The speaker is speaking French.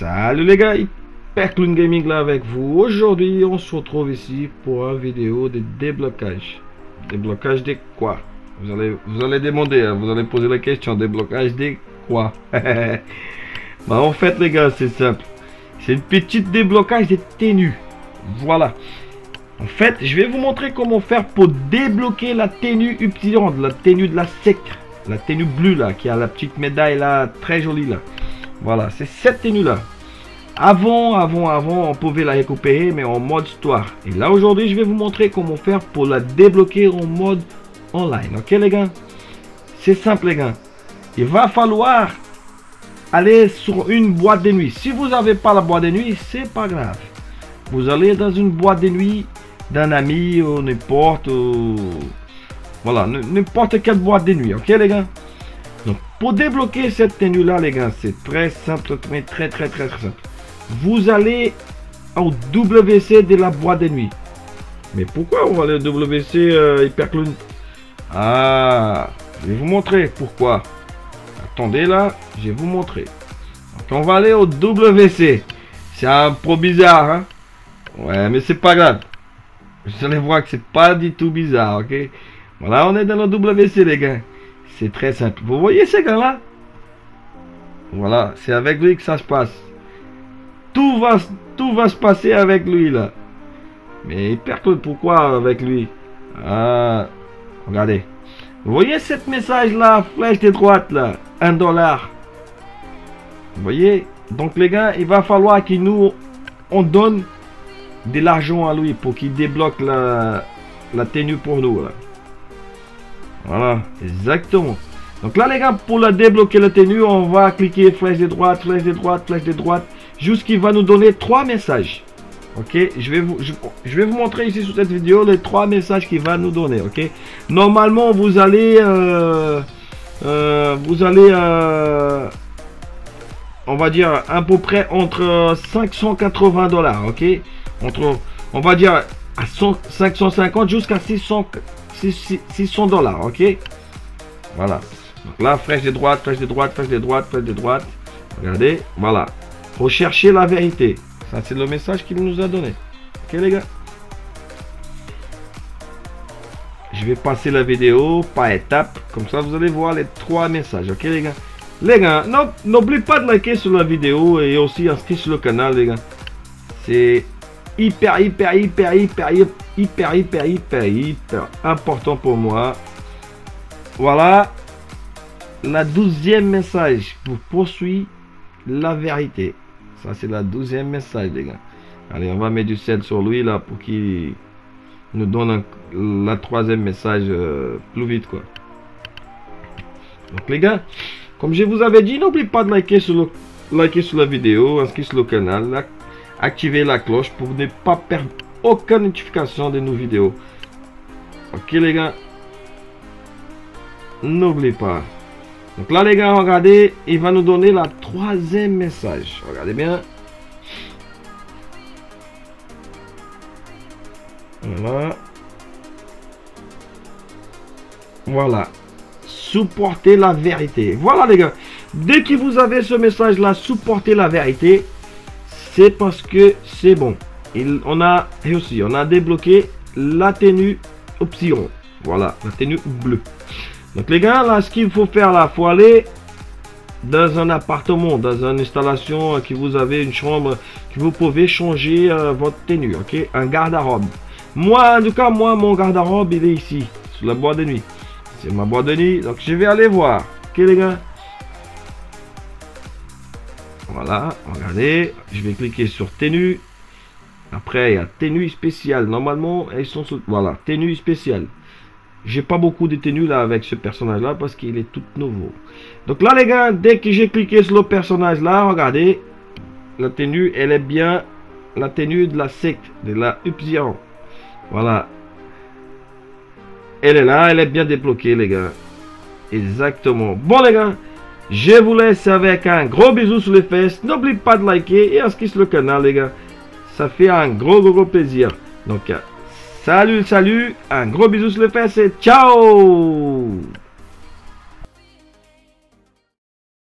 Salut les gars, Hyperclown Gaming là avec vous. Aujourd'hui, on se retrouve ici pour une vidéo de déblocage. Déblocage de quoi? Vous allez, demander, hein, vous allez poser la question, déblocage de quoi? Bah, En fait les gars, c'est simple. C'est une petite déblocage des tenues. Voilà. En fait, je vais vous montrer comment faire pour débloquer la tenue Upsilon, la tenue de la secte. La tenue bleue là, qui a la petite médaille là, très jolie là. Voilà, c'est cette tenue là. Avant, avant, avant, on pouvait la récupérer, mais en mode histoire. Et là, aujourd'hui, je vais vous montrer comment faire pour la débloquer en mode online. Ok, les gars? C'est simple, les gars. Il va falloir aller sur une boîte de nuit. Si vous n'avez pas la boîte de nuit, c'est pas grave. Vous allez dans une boîte de nuit d'un ami ou n'importe. Voilà, n'importe quelle boîte de nuit. Ok, les gars? Donc, pour débloquer cette tenue-là, les gars, c'est très simple, très, très, très, très simple vous allez au WC de la boîte de nuit. Mais pourquoi on va aller au WC euh, Hyperclown? Ah, je vais vous montrer pourquoi. Attendez là, je vais vous montrer. Donc on va aller au WC. C'est un peu bizarre, hein? Ouais, mais c'est pas grave. Vous allez voir que c'est pas du tout bizarre, ok? Voilà, on est dans le WC, les gars. C'est très simple. Vous voyez ces gars-là? Voilà, c'est avec lui que ça se passe. Tout va, tout va se passer avec lui là. Mais Hyperclown, pourquoi avec lui Ah, regardez. Vous voyez cette message là, flèche de droite là, un dollar. Voyez? Donc les gars, il va falloir qu'il nous, on donne de l'argent à lui pour qu'il débloque la, la tenue pour nous. Voilà, exactement. Donc là les gars, pour la débloquer la tenue, on va cliquer flèche de droite, flèche de droite, flèche de droite qu'il va nous donner trois messages. Ok, je vais vous, montrer ici sur cette vidéo les trois messages qu'il va nous donner. Ok, normalement vous allez, euh, euh, vous allez, euh, on va dire à peu près entre 580 dollars. Ok, entre, on va dire à 550 jusqu'à 600, 600 dollars. Ok, voilà. Donc là, flèche de droite, flèche de droite, flèche de droite, flèche de droite. Regardez, voilà. Rechercher la vérité. Ça, c'est le message qu'il nous a donné. Ok, les gars? Je vais passer la vidéo par étapes. Comme ça, vous allez voir les trois messages. Ok, les gars? Les gars, n'oubliez pas de liker sur la vidéo et aussi inscrire sur le canal, les gars. C'est hyper, hyper, hyper, hyper, hyper, hyper, hyper, hyper important pour moi. Voilà. La douzième message pour poursuivre la vérité. Ça, c'est la douzième message, les gars. Allez, on va mettre du sel sur lui, là, pour qu'il nous donne la troisième message euh, plus vite, quoi. Donc, les gars, comme je vous avais dit, n'oubliez pas de liker sur, le, liker sur la vidéo, inscrire sur le canal, activer la cloche pour ne pas perdre aucune notification de nos vidéos. Ok, les gars. N'oubliez pas. Donc là, les gars, regardez, il va nous donner la troisième message. Regardez bien. Voilà. Voilà. Supporter la vérité. Voilà, les gars. Dès que vous avez ce message-là, supporter la vérité, c'est parce que c'est bon. Il, on a réussi. On a débloqué la tenue option. Voilà, la tenue bleue. Donc les gars, là, ce qu'il faut faire là, faut aller dans un appartement, dans une installation euh, que vous avez une chambre, que vous pouvez changer euh, votre tenue, ok? Un garde-robe. Moi, en tout cas, moi, mon garde-robe, il est ici, sur la boîte de nuit. C'est ma boîte de nuit, donc je vais aller voir. Ok les gars? Voilà, regardez, je vais cliquer sur tenue. Après, il y a tenue spéciale. Normalement, elles sont. Voilà, tenue spéciale. J'ai pas beaucoup de tenues là avec ce personnage là parce qu'il est tout nouveau. Donc là les gars, dès que j'ai cliqué sur le personnage là, regardez, la tenue elle est bien la tenue de la secte, de la Upsilon. Voilà. Elle est là, elle est bien débloquée les gars. Exactement. Bon les gars, je vous laisse avec un gros bisou sur les fesses. N'oubliez pas de liker et inscrire sur le canal les gars. Ça fait un gros gros, gros plaisir. Donc Salut, salut, un gros bisou sur les fesses et ciao